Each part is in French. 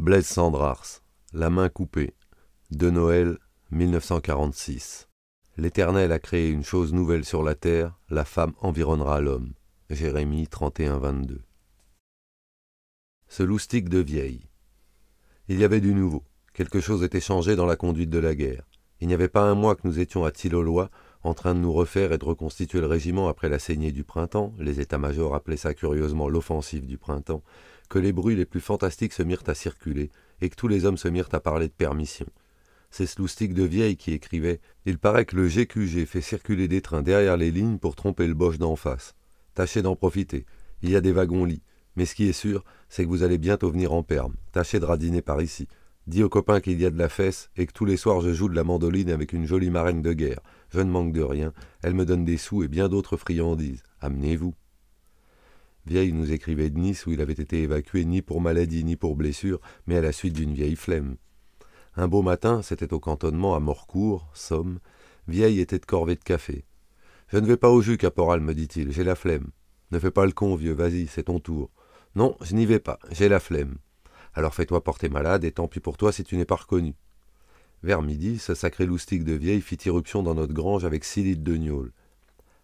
Blaise Sandrars, La main coupée. De Noël, 1946. L'Éternel a créé une chose nouvelle sur la terre, la femme environnera l'homme. Jérémie 31-22. Ce loustic de vieille. Il y avait du nouveau. Quelque chose était changé dans la conduite de la guerre. Il n'y avait pas un mois que nous étions à en train de nous refaire et de reconstituer le régiment après la saignée du printemps, les états-majors appelaient ça curieusement l'offensive du printemps, que les bruits les plus fantastiques se mirent à circuler, et que tous les hommes se mirent à parler de permission. C'est Sloustic de Vieille qui écrivait Il paraît que le GQG fait circuler des trains derrière les lignes pour tromper le boche d'en face. Tâchez d'en profiter. Il y a des wagons-lits. Mais ce qui est sûr, c'est que vous allez bientôt venir en perme. Tâchez de radiner par ici. Dis aux copains qu'il y a de la fesse et que tous les soirs je joue de la mandoline avec une jolie marraine de guerre. Je ne manque de rien. Elle me donne des sous et bien d'autres friandises. Amenez-vous. Vieille nous écrivait de Nice où il avait été évacué ni pour maladie ni pour blessure, mais à la suite d'une vieille flemme. Un beau matin, c'était au cantonnement à Morcourt, Somme, Vieille était de corvée de café. Je ne vais pas au jus, caporal, me dit-il, j'ai la flemme. Ne fais pas le con, vieux, vas-y, c'est ton tour. Non, je n'y vais pas, j'ai la flemme. Alors fais-toi porter malade, et tant pis pour toi si tu n'es pas reconnu. Vers midi, ce sacré loustique de vieille fit irruption dans notre grange avec six litres de gnôle.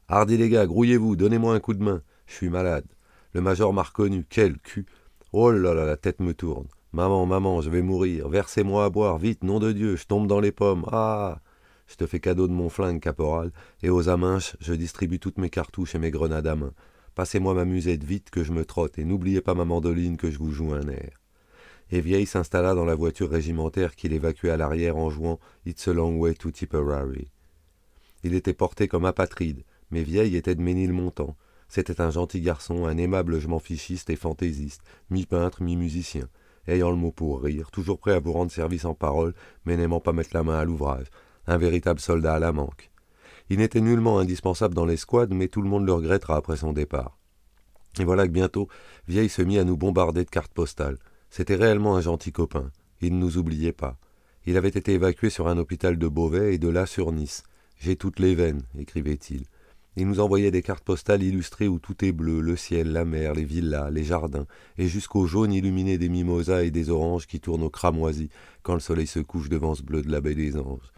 Hardi les gars, grouillez-vous, donnez-moi un coup de main. Je suis malade. Le major m'a reconnu. Quel cul Oh là là, la tête me tourne. Maman, maman, je vais mourir. Versez-moi à boire, vite, nom de Dieu, je tombe dans les pommes. Ah Je te fais cadeau de mon flingue, caporal, et aux aminches, je distribue toutes mes cartouches et mes grenades à main. Passez-moi ma musette vite que je me trotte, et n'oubliez pas ma mandoline que je vous joue un air. Et Vieille s'installa dans la voiture régimentaire qu'il évacuait à l'arrière en jouant It's a long way to Tipperary. Il était porté comme apatride, mais Vieille était de Ménilmontant, c'était un gentil garçon, un aimable je fichiste et fantaisiste, mi-peintre, mi-musicien, ayant le mot pour rire, toujours prêt à vous rendre service en parole, mais n'aimant pas mettre la main à l'ouvrage, un véritable soldat à la manque. Il n'était nullement indispensable dans l'escouade, mais tout le monde le regrettera après son départ. Et voilà que bientôt, Vieille se mit à nous bombarder de cartes postales. C'était réellement un gentil copain. Il ne nous oubliait pas. Il avait été évacué sur un hôpital de Beauvais et de là sur Nice. J'ai toutes les veines, écrivait-il. Il nous envoyait des cartes postales illustrées où tout est bleu, le ciel, la mer, les villas, les jardins, et jusqu'au jaune illuminé des mimosas et des oranges qui tournent au cramoisi quand le soleil se couche devant ce bleu de la baie des anges.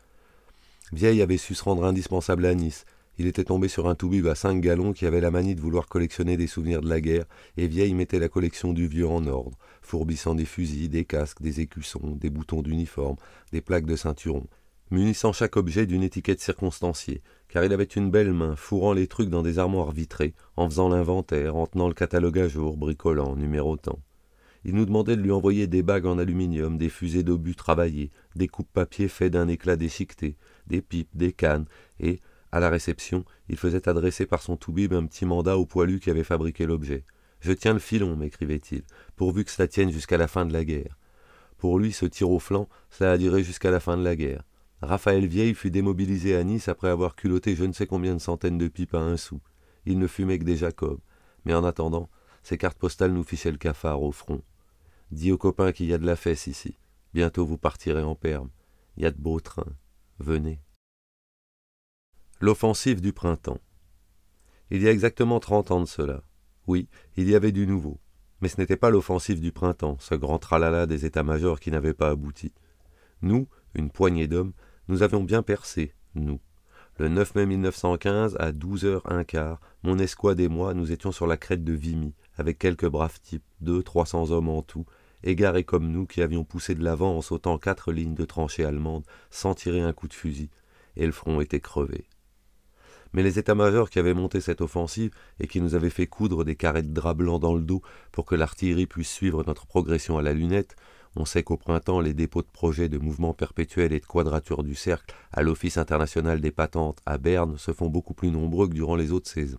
Vieille avait su se rendre indispensable à Nice. Il était tombé sur un toubib à cinq gallons qui avait la manie de vouloir collectionner des souvenirs de la guerre, et Vieille mettait la collection du vieux en ordre, fourbissant des fusils, des casques, des écussons, des boutons d'uniforme, des plaques de ceinturon, munissant chaque objet d'une étiquette circonstanciée, car il avait une belle main, fourrant les trucs dans des armoires vitrées, en faisant l'inventaire, en tenant le catalogue à jour, bricolant, numérotant. Il nous demandait de lui envoyer des bagues en aluminium, des fusées d'obus travaillées, des coupes papier faits d'un éclat déchiqueté, des pipes, des cannes, et, à la réception, il faisait adresser par son toubib un petit mandat au poilu qui avait fabriqué l'objet. Je tiens le filon, m'écrivait-il, pourvu que cela tienne jusqu'à la fin de la guerre. Pour lui, ce tir au flanc, cela a duré jusqu'à la fin de la guerre. Raphaël Vieille fut démobilisé à Nice après avoir culotté je ne sais combien de centaines de pipes à un sou. Il ne fumait que des Jacobs. Mais en attendant, ces cartes postales nous fichaient le cafard au front. Dis aux copains qu'il y a de la fesse ici. Bientôt vous partirez en perme. Il y a de beaux trains. Venez. L'offensive du printemps. Il y a exactement trente ans de cela. Oui, il y avait du nouveau. Mais ce n'était pas l'offensive du printemps, ce grand tralala des états-majors qui n'avait pas abouti. Nous, une poignée d'hommes, nous avions bien percé, nous. Le 9 mai 1915, à douze heures un quart, mon escouade et moi, nous étions sur la crête de Vimy, avec quelques braves types, deux, trois cents hommes en tout, égarés comme nous qui avions poussé de l'avant en sautant quatre lignes de tranchées allemandes, sans tirer un coup de fusil, et le front était crevé. Mais les états-majors qui avaient monté cette offensive et qui nous avaient fait coudre des carrés de drap blanc dans le dos pour que l'artillerie puisse suivre notre progression à la lunette, on sait qu'au printemps, les dépôts de projets de mouvement perpétuel et de quadrature du cercle à l'Office international des patentes à Berne se font beaucoup plus nombreux que durant les autres saisons.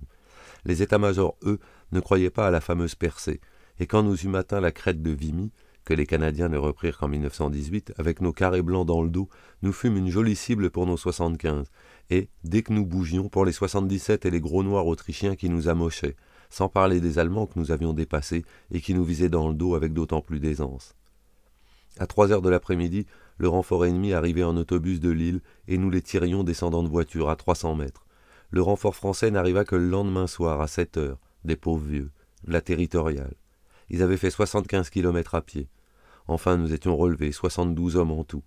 Les états-majors, eux, ne croyaient pas à la fameuse percée, et quand nous eûmes atteint la crête de Vimy, que les Canadiens ne reprirent qu'en 1918, avec nos carrés blancs dans le dos, nous fûmes une jolie cible pour nos 75, et, dès que nous bougions, pour les 77 et les gros noirs autrichiens qui nous amochaient, sans parler des Allemands que nous avions dépassés et qui nous visaient dans le dos avec d'autant plus d'aisance. À trois heures de l'après-midi, le renfort ennemi arrivait en autobus de Lille et nous les tirions descendant de voiture à trois cents mètres. Le renfort français n'arriva que le lendemain soir à sept heures, des pauvres vieux, la territoriale. Ils avaient fait soixante-quinze kilomètres à pied. Enfin, nous étions relevés, soixante-douze hommes en tout.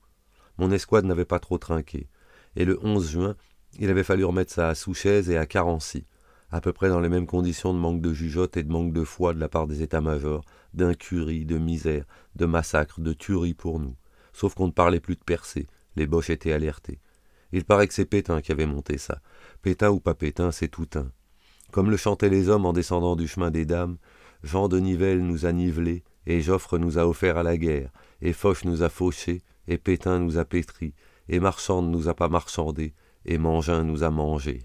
Mon escouade n'avait pas trop trinqué. Et le 11 juin, il avait fallu remettre ça à Souchez et à Carency, à peu près dans les mêmes conditions de manque de jugeote et de manque de foi de la part des états-majors, d'incurie, de misère, de massacre, de tuerie pour nous. Sauf qu'on ne parlait plus de percée, les boches étaient alertés. Il paraît que c'est Pétain qui avait monté ça. Pétain ou pas Pétain, c'est tout un. Comme le chantaient les hommes en descendant du chemin des dames, Jean de Nivelle nous a nivelés, et Joffre nous a offert à la guerre, et Foch nous a fauchés, et Pétain nous a pétris, et Marchande nous a pas marchandés, et Mangin nous a mangés.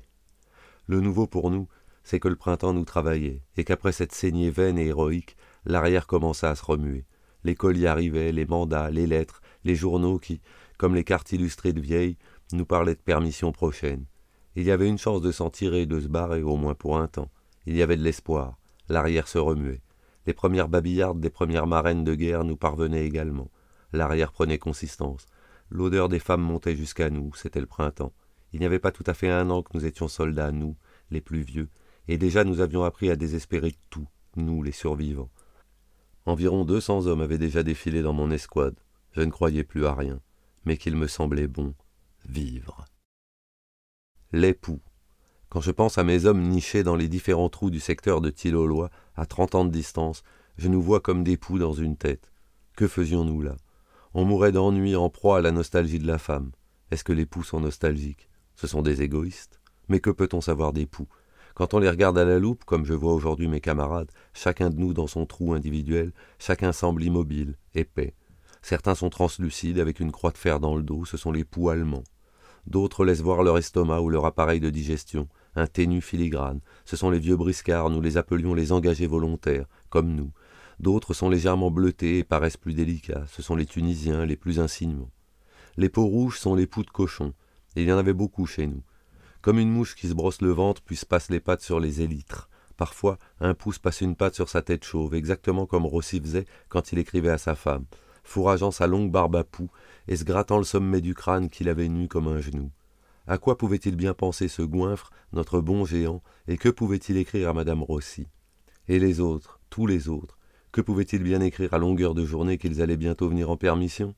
Le nouveau pour nous, c'est que le printemps nous travaillait, et qu'après cette saignée vaine et héroïque, l'arrière commença à se remuer. Les colis arrivaient, les mandats, les lettres, les journaux qui, comme les cartes illustrées de vieilles, nous parlaient de permission prochaine. Il y avait une chance de s'en tirer de se barrer, au moins pour un temps. Il y avait de l'espoir. L'arrière se remuait. Les premières babillardes des premières marraines de guerre nous parvenaient également. L'arrière prenait consistance. L'odeur des femmes montait jusqu'à nous, c'était le printemps. Il n'y avait pas tout à fait un an que nous étions soldats, nous, les plus vieux, et déjà nous avions appris à désespérer tout, nous, les survivants. Environ deux cents hommes avaient déjà défilé dans mon escouade. Je ne croyais plus à rien, mais qu'il me semblait bon vivre. L'époux. Quand je pense à mes hommes nichés dans les différents trous du secteur de Tillolois, à trente ans de distance, je nous vois comme des poux dans une tête. Que faisions-nous là? On mourait d'ennui en proie à la nostalgie de la femme. Est-ce que les poux sont nostalgiques? Ce sont des égoïstes. Mais que peut-on savoir des poux? Quand on les regarde à la loupe, comme je vois aujourd'hui mes camarades, chacun de nous dans son trou individuel, chacun semble immobile, épais. Certains sont translucides avec une croix de fer dans le dos, ce sont les poux allemands. D'autres laissent voir leur estomac ou leur appareil de digestion, un ténu filigrane. Ce sont les vieux briscards, nous les appelions les engagés volontaires, comme nous. D'autres sont légèrement bleutés et paraissent plus délicats. Ce sont les Tunisiens, les plus insinuants. Les peaux rouges sont les poux de cochon, il y en avait beaucoup chez nous. Comme une mouche qui se brosse le ventre puis se passe les pattes sur les élytres. Parfois, un pouce passe une patte sur sa tête chauve, exactement comme Rossi faisait quand il écrivait à sa femme fourrageant sa longue barbe à poux et se grattant le sommet du crâne qu'il avait nu comme un genou. À quoi pouvait-il bien penser ce goinfre, notre bon géant, et que pouvait-il écrire à madame Rossi? Et les autres, tous les autres, que pouvaient-ils bien écrire à longueur de journée qu'ils allaient bientôt venir en permission?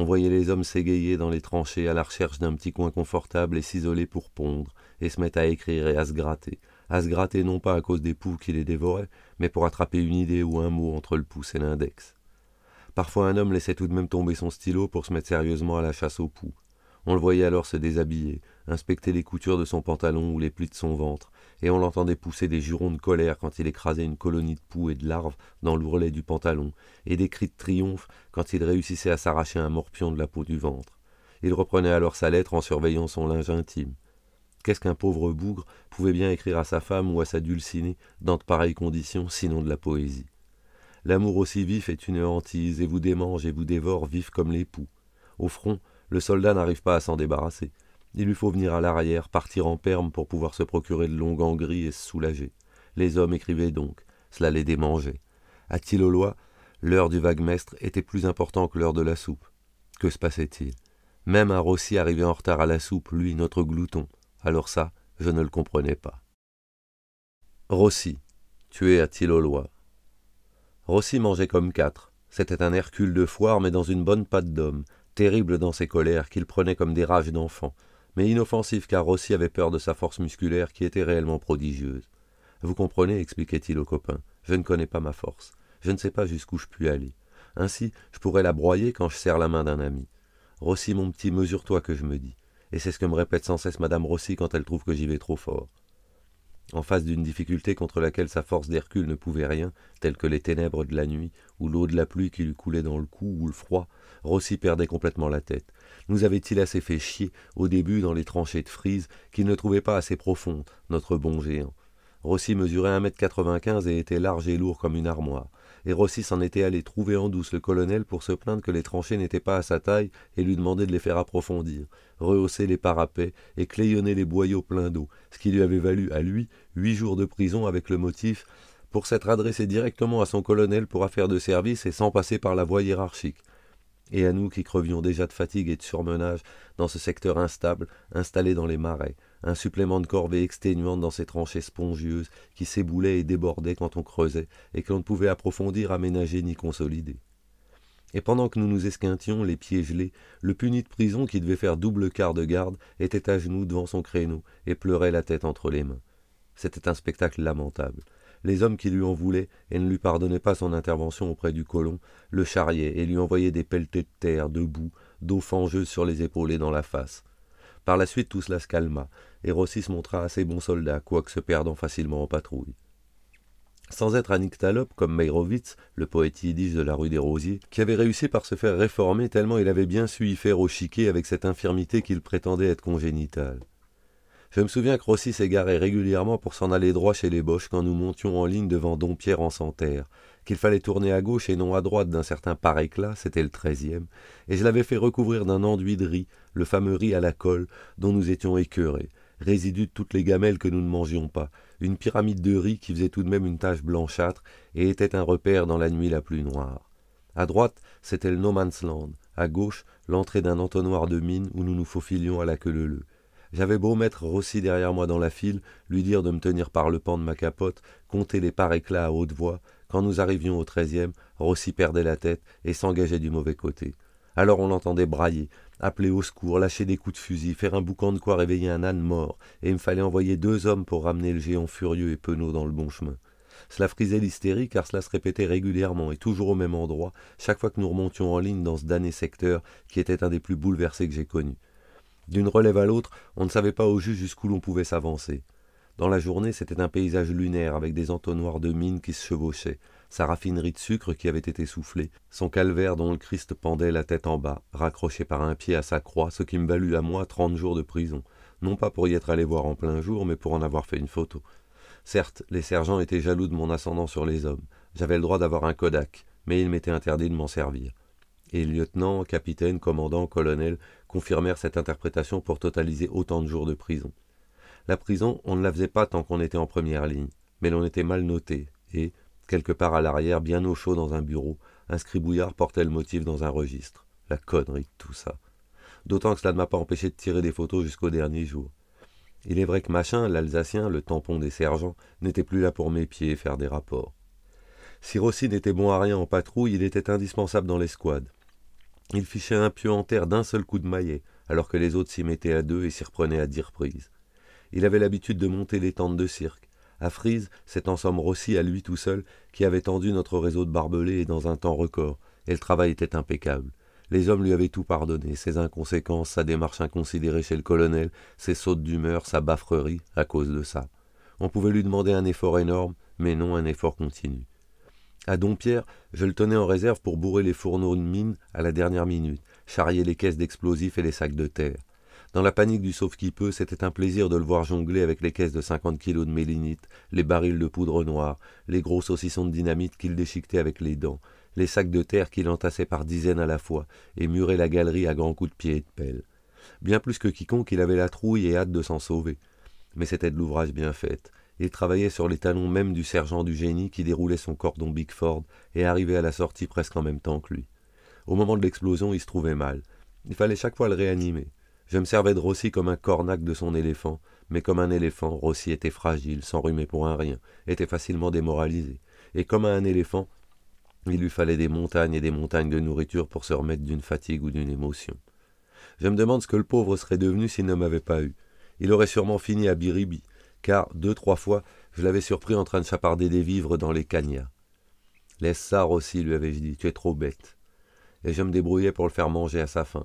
On voyait les hommes s'égayer dans les tranchées à la recherche d'un petit coin confortable et s'isoler pour pondre, et se mettre à écrire et à se gratter, à se gratter non pas à cause des poux qui les dévoraient, mais pour attraper une idée ou un mot entre le pouce et l'index. Parfois un homme laissait tout de même tomber son stylo pour se mettre sérieusement à la chasse aux poux. On le voyait alors se déshabiller, inspecter les coutures de son pantalon ou les plis de son ventre, et on l'entendait pousser des jurons de colère quand il écrasait une colonie de poux et de larves dans l'ourlet du pantalon, et des cris de triomphe quand il réussissait à s'arracher un morpion de la peau du ventre. Il reprenait alors sa lettre en surveillant son linge intime. Qu'est-ce qu'un pauvre bougre pouvait bien écrire à sa femme ou à sa dulcinée dans de pareilles conditions, sinon de la poésie? L'amour aussi vif est une hantise, et vous démange et vous dévore vif comme l'époux. Au front, le soldat n'arrive pas à s'en débarrasser. Il lui faut venir à l'arrière, partir en perme pour pouvoir se procurer de longs gants gris et se soulager. Les hommes écrivaient donc, cela les démangeait. À Tillolois, l'heure du vaguemestre était plus important que l'heure de la soupe. Que se passait-il? Même un Rossi arrivait en retard à la soupe, lui, notre glouton. Alors ça, je ne le comprenais pas. Rossi, tué à Tillolois, Rossi mangeait comme quatre. C'était un Hercule de foire, mais dans une bonne patte d'homme, terrible dans ses colères, qu'il prenait comme des rages d'enfant, mais inoffensif car Rossi avait peur de sa force musculaire qui était réellement prodigieuse. Vous comprenez, expliquait-il au copain, je ne connais pas ma force. Je ne sais pas jusqu'où je puis aller. Ainsi, je pourrais la broyer quand je serre la main d'un ami. Rossi, mon petit, mesure-toi que je me dis. Et c'est ce que me répète sans cesse madame Rossi quand elle trouve que j'y vais trop fort. En face d'une difficulté contre laquelle sa force d'Hercule ne pouvait rien, telle que les ténèbres de la nuit, ou l'eau de la pluie qui lui coulait dans le cou, ou le froid, Rossi perdait complètement la tête. Nous avait-il assez fait chier, au début, dans les tranchées de frise, qu'il ne trouvait pas assez profondes, notre bon géant? Rossi mesurait un mètre quatre-vingt-quinze et était large et lourd comme une armoire et Rossi s'en était allé trouver en douce le colonel pour se plaindre que les tranchées n'étaient pas à sa taille et lui demander de les faire approfondir, rehausser les parapets et clayonner les boyaux pleins d'eau, ce qui lui avait valu à lui huit jours de prison avec le motif pour s'être adressé directement à son colonel pour affaire de service et sans passer par la voie hiérarchique. Et à nous qui crevions déjà de fatigue et de surmenage dans ce secteur instable, installé dans les marais, un supplément de corvée exténuante dans ces tranchées spongieuses qui s'éboulaient et débordaient quand on creusait et que l'on ne pouvait approfondir, aménager ni consolider. Et pendant que nous nous esquintions, les pieds gelés, le puni de prison qui devait faire double quart de garde était à genoux devant son créneau et pleurait la tête entre les mains. C'était un spectacle lamentable. Les hommes qui lui en voulaient et ne lui pardonnaient pas son intervention auprès du colon le charriaient et lui envoyaient des pelletés de terre, de boue, d'eau fangeuse sur les épaules et dans la face. Par la suite, tout cela se calma, et Rossi se montra assez bon soldat, quoique se perdant facilement en patrouille. Sans être un nyctalope comme Meyrovitz, le poète yiddish de la rue des Rosiers, qui avait réussi par se faire réformer tellement il avait bien su y faire au chiquet avec cette infirmité qu'il prétendait être congénitale. Je me souviens que Rossi s'égarait régulièrement pour s'en aller droit chez les Boches quand nous montions en ligne devant Dompierre en Santerre, qu'il fallait tourner à gauche et non à droite d'un certain par éclat, c'était le treizième, et je l'avais fait recouvrir d'un enduit de riz, le fameux riz à la colle, dont nous étions écœurés, résidu de toutes les gamelles que nous ne mangions pas, une pyramide de riz qui faisait tout de même une tache blanchâtre et était un repère dans la nuit la plus noire. À droite, c'était le No Man's Land, à gauche, l'entrée d'un entonnoir de mine où nous nous faufilions à la queue leu J'avais beau mettre Rossi derrière moi dans la file, lui dire de me tenir par le pan de ma capote, compter les par éclats à haute voix, quand nous arrivions au treizième, Rossi perdait la tête et s'engageait du mauvais côté. Alors on l'entendait brailler, appeler au secours, lâcher des coups de fusil, faire un boucan de quoi réveiller un âne mort, et il me fallait envoyer deux hommes pour ramener le géant furieux et penaud dans le bon chemin. Cela frisait l'hystérie car cela se répétait régulièrement et toujours au même endroit, chaque fois que nous remontions en ligne dans ce damné secteur qui était un des plus bouleversés que j'ai connus. D'une relève à l'autre, on ne savait pas au juste jusqu'où l'on pouvait s'avancer. Dans la journée, c'était un paysage lunaire avec des entonnoirs de mine qui se chevauchaient, sa raffinerie de sucre qui avait été soufflée, son calvaire dont le Christ pendait la tête en bas, raccroché par un pied à sa croix, ce qui me valut à moi trente jours de prison, non pas pour y être allé voir en plein jour, mais pour en avoir fait une photo. Certes, les sergents étaient jaloux de mon ascendant sur les hommes. J'avais le droit d'avoir un Kodak, mais il m'était interdit de m'en servir. Et lieutenant, capitaine, commandant, colonel confirmèrent cette interprétation pour totaliser autant de jours de prison. La prison, on ne la faisait pas tant qu'on était en première ligne, mais l'on était mal noté, et, quelque part à l'arrière, bien au chaud dans un bureau, un scribouillard portait le motif dans un registre. La connerie de tout ça. D'autant que cela ne m'a pas empêché de tirer des photos jusqu'au dernier jour. Il est vrai que Machin, l'Alsacien, le tampon des sergents, n'était plus là pour mes pieds et faire des rapports. Si Rossi n'était bon à rien en patrouille, il était indispensable dans l'escouade. Il fichait un pieu en terre d'un seul coup de maillet, alors que les autres s'y mettaient à deux et s'y reprenaient à dix reprises. Il avait l'habitude de monter les tentes de cirque. À Frise, c'est en somme Rossi à lui tout seul qui avait tendu notre réseau de barbelés dans un temps record, et le travail était impeccable. Les hommes lui avaient tout pardonné, ses inconséquences, sa démarche inconsidérée chez le colonel, ses sautes d'humeur, sa baffrerie, à cause de ça. On pouvait lui demander un effort énorme, mais non un effort continu. À Dompierre, je le tenais en réserve pour bourrer les fourneaux de mine à la dernière minute, charrier les caisses d'explosifs et les sacs de terre. Dans la panique du sauve-qui-peut, c'était un plaisir de le voir jongler avec les caisses de cinquante kilos de mélinite, les barils de poudre noire, les gros saucissons de dynamite qu'il déchiquetait avec les dents, les sacs de terre qu'il entassait par dizaines à la fois, et murait la galerie à grands coups de pied et de pelle. Bien plus que quiconque, il avait la trouille et hâte de s'en sauver. Mais c'était de l'ouvrage bien fait. Il travaillait sur les talons même du sergent du génie qui déroulait son cordon Bigford et arrivait à la sortie presque en même temps que lui. Au moment de l'explosion, il se trouvait mal. Il fallait chaque fois le réanimer. Je me servais de Rossi comme un cornac de son éléphant, mais comme un éléphant, Rossi était fragile, s'enrhumait pour un rien, était facilement démoralisé. Et comme à un éléphant, il lui fallait des montagnes et des montagnes de nourriture pour se remettre d'une fatigue ou d'une émotion. Je me demande ce que le pauvre serait devenu s'il ne m'avait pas eu. Il aurait sûrement fini à Biribi, car deux, trois fois, je l'avais surpris en train de chaparder des vivres dans les cagnats. Laisse ça, Rossi, lui avais-je dit, tu es trop bête. Et je me débrouillais pour le faire manger à sa faim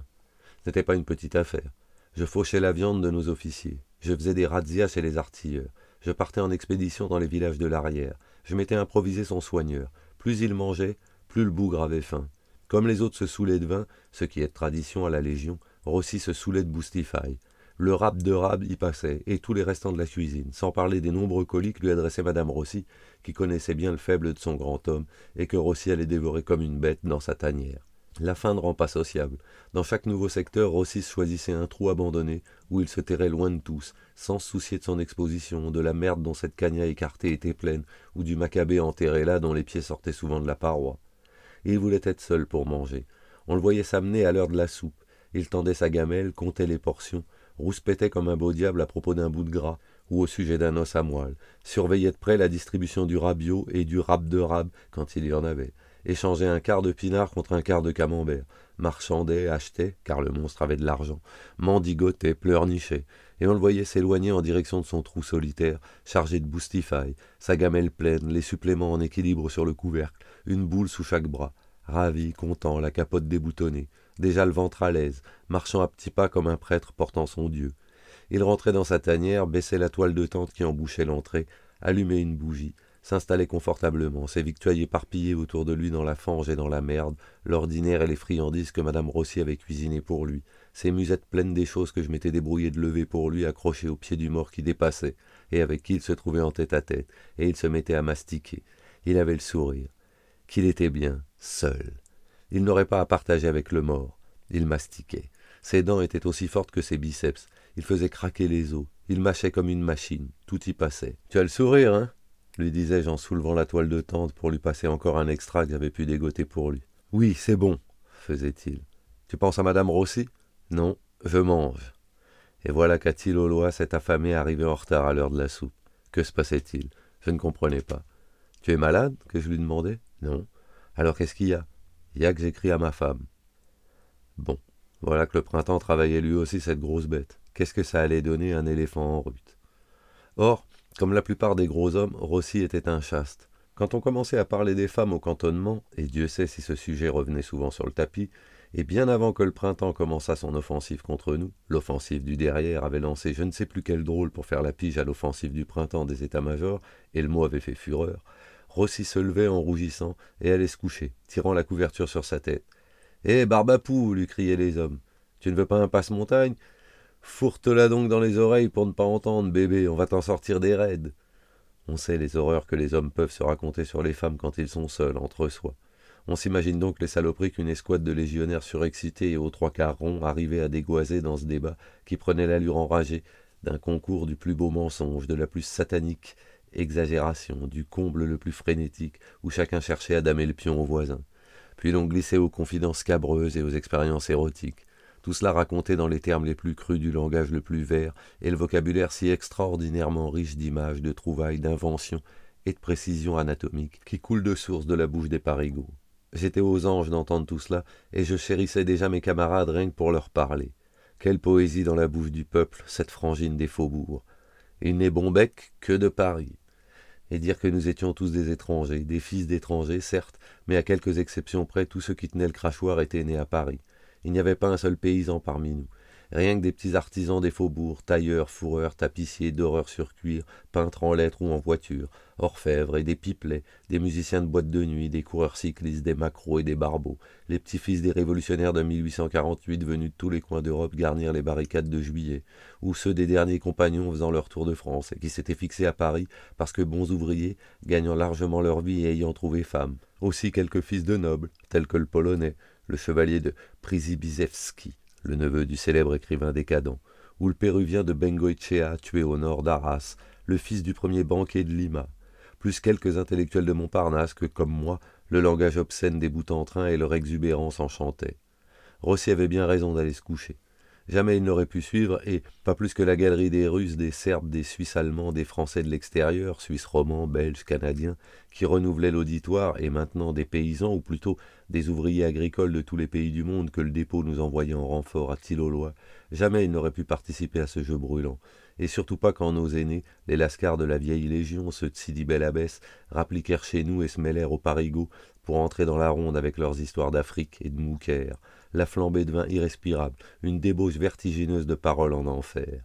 n'était pas une petite affaire. Je fauchais la viande de nos officiers. Je faisais des razzias chez les artilleurs. Je partais en expédition dans les villages de l'arrière. Je m'étais improvisé son soigneur. Plus il mangeait, plus le bougre avait faim. Comme les autres se saoulaient de vin, ce qui est de tradition à la Légion, Rossi se saoulait de boustify. Le rap de rab y passait, et tous les restants de la cuisine, sans parler des nombreux colis que lui adressait Madame Rossi, qui connaissait bien le faible de son grand homme, et que Rossi allait dévorer comme une bête dans sa tanière. La faim ne rend pas sociable. Dans chaque nouveau secteur, Rossis choisissait un trou abandonné où il se terrait loin de tous, sans se soucier de son exposition, de la merde dont cette cagna écartée était pleine, ou du macabé enterré là dont les pieds sortaient souvent de la paroi. il voulait être seul pour manger. On le voyait s'amener à l'heure de la soupe. Il tendait sa gamelle, comptait les portions, rouspétait comme un beau diable à propos d'un bout de gras ou au sujet d'un os à moelle, surveillait de près la distribution du rabio et du rab de rab quand il y en avait, échangeait un quart de pinard contre un quart de camembert, marchandait, achetait, car le monstre avait de l'argent, mendigotait, pleurnichait, et on le voyait s'éloigner en direction de son trou solitaire, chargé de boostify, sa gamelle pleine, les suppléments en équilibre sur le couvercle, une boule sous chaque bras, ravi, content, la capote déboutonnée, déjà le ventre à l'aise, marchant à petits pas comme un prêtre portant son Dieu. Il rentrait dans sa tanière, baissait la toile de tente qui embouchait l'entrée, allumait une bougie, s'installait confortablement, ses victuailles éparpillées autour de lui dans la fange et dans la merde, l'ordinaire et les friandises que madame Rossi avait cuisinées pour lui, ses musettes pleines des choses que je m'étais débrouillé de lever pour lui accrochées au pied du mort qui dépassait, et avec qui il se trouvait en tête à tête, et il se mettait à mastiquer. Il avait le sourire. Qu'il était bien, seul. Il n'aurait pas à partager avec le mort. Il mastiquait. Ses dents étaient aussi fortes que ses biceps. Il faisait craquer les os. Il mâchait comme une machine. Tout y passait. Tu as le sourire, hein? Lui disais-je en soulevant la toile de tente pour lui passer encore un extra que j'avais pu dégoter pour lui. Oui, c'est bon, faisait-il. Tu penses à madame Rossi? Non, je mange. Et voilà qu'Atil Lois, cet affamé, arrivait en retard à l'heure de la soupe. Que se passait-il? Je ne comprenais pas. Tu es malade? que je lui demandais? Non. Alors qu'est-ce qu'il y a? Il y a que j'écris à ma femme. Bon, voilà que le printemps travaillait lui aussi cette grosse bête. Qu'est-ce que ça allait donner un éléphant en rute Or, comme la plupart des gros hommes, Rossi était un chaste. Quand on commençait à parler des femmes au cantonnement, et Dieu sait si ce sujet revenait souvent sur le tapis, et bien avant que le printemps commençât son offensive contre nous, l'offensive du derrière avait lancé je ne sais plus quel drôle pour faire la pige à l'offensive du printemps des états-majors, et le mot avait fait fureur, Rossi se levait en rougissant et allait se coucher, tirant la couverture sur sa tête. Hé, Barbapou lui criaient les hommes. Tu ne veux pas un passe-montagne? Fourte-la donc dans les oreilles pour ne pas entendre, bébé, on va t'en sortir des raids. On sait les horreurs que les hommes peuvent se raconter sur les femmes quand ils sont seuls, entre soi. On s'imagine donc les saloperies qu'une escouade de légionnaires surexcités et aux trois quarts ronds arrivait à dégoiser dans ce débat qui prenait l'allure enragée d'un concours du plus beau mensonge, de la plus satanique exagération, du comble le plus frénétique, où chacun cherchait à damer le pion au voisin. Puis l'on glissait aux confidences scabreuses et aux expériences érotiques tout cela raconté dans les termes les plus crus du langage le plus vert, et le vocabulaire si extraordinairement riche d'images, de trouvailles, d'inventions et de précisions anatomiques qui coulent de source de la bouche des parigots. J'étais aux anges d'entendre tout cela, et je chérissais déjà mes camarades rien que pour leur parler. Quelle poésie dans la bouche du peuple, cette frangine des faubourgs. Il n'est bon bec que de Paris. Et dire que nous étions tous des étrangers, des fils d'étrangers, certes, mais à quelques exceptions près, tous ceux qui tenaient le crachoir étaient nés à Paris. Il n'y avait pas un seul paysan parmi nous. Rien que des petits artisans des faubourgs, tailleurs, fourreurs, tapissiers, doreurs sur cuir, peintres en lettres ou en voiture, orfèvres et des pipelets, des musiciens de boîte de nuit, des coureurs cyclistes, des macros et des barbeaux, les petits-fils des révolutionnaires de 1848 venus de tous les coins d'Europe garnir les barricades de juillet, ou ceux des derniers compagnons faisant leur tour de France et qui s'étaient fixés à Paris parce que bons ouvriers, gagnant largement leur vie et ayant trouvé femme. Aussi quelques fils de nobles, tels que le Polonais, le chevalier de Przyzibizewski, le neveu du célèbre écrivain décadent, ou le péruvien de Bengoechea tué au nord d'Arras, le fils du premier banquier de Lima, plus quelques intellectuels de Montparnasse que, comme moi, le langage obscène des bouts en train et leur exubérance enchantaient. Rossi avait bien raison d'aller se coucher. Jamais il n'aurait pu suivre, et pas plus que la galerie des Russes, des Serbes, des Suisses allemands, des Français de l'extérieur, Suisses romans, Belges, Canadiens, qui renouvelaient l'auditoire, et maintenant des paysans, ou plutôt des ouvriers agricoles de tous les pays du monde que le dépôt nous envoyait en renfort à Tillolois. Jamais il n'aurait pu participer à ce jeu brûlant, et surtout pas quand nos aînés, les lascars de la vieille légion, ceux de Sidi Bel Abbès, rappliquèrent chez nous et se mêlèrent au parigot pour entrer dans la ronde avec leurs histoires d'Afrique et de Mouker la flambée devint irrespirable, une débauche vertigineuse de paroles en enfer.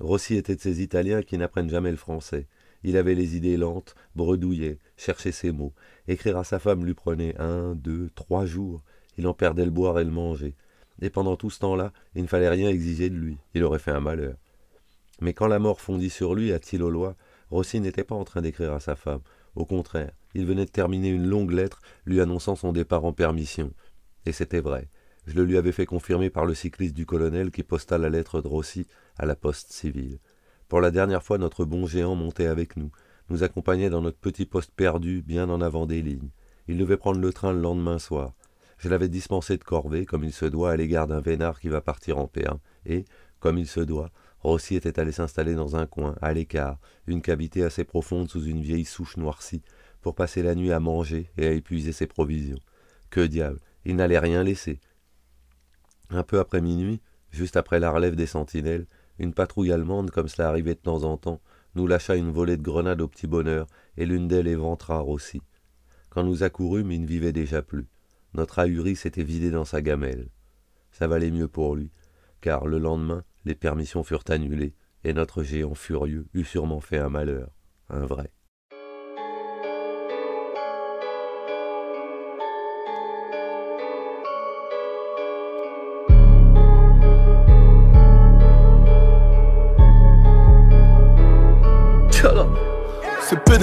Rossi était de ces Italiens qui n'apprennent jamais le français. Il avait les idées lentes, bredouillait, cherchait ses mots. Écrire à sa femme lui prenait un, deux, trois jours. Il en perdait le boire et le manger. Et pendant tout ce temps-là, il ne fallait rien exiger de lui. Il aurait fait un malheur. Mais quand la mort fondit sur lui à Tillolois, Rossi n'était pas en train d'écrire à sa femme. Au contraire, il venait de terminer une longue lettre lui annonçant son départ en permission. Et c'était vrai. Je le lui avais fait confirmer par le cycliste du colonel qui posta la lettre de Rossi à la poste civile. Pour la dernière fois, notre bon géant montait avec nous, nous accompagnait dans notre petit poste perdu, bien en avant des lignes. Il devait prendre le train le lendemain soir. Je l'avais dispensé de corvée, comme il se doit, à l'égard d'un vénard qui va partir en P1, et, comme il se doit, Rossi était allé s'installer dans un coin, à l'écart, une cavité assez profonde sous une vieille souche noircie, pour passer la nuit à manger et à épuiser ses provisions. Que diable, il n'allait rien laisser. Un peu après minuit, juste après la relève des sentinelles, une patrouille allemande, comme cela arrivait de temps en temps, nous lâcha une volée de grenades au petit bonheur, et l'une d'elles éventra aussi. Quand nous accourûmes, il ne vivait déjà plus. Notre ahurie s'était vidée dans sa gamelle. Ça valait mieux pour lui, car le lendemain, les permissions furent annulées, et notre géant furieux eut sûrement fait un malheur, un vrai.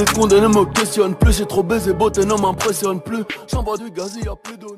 C'est pédé de condé ne me questionne plus J'ai trop baisé, beauté ne m'impressionne plus. J'envoie du gaz, y a plus d'eau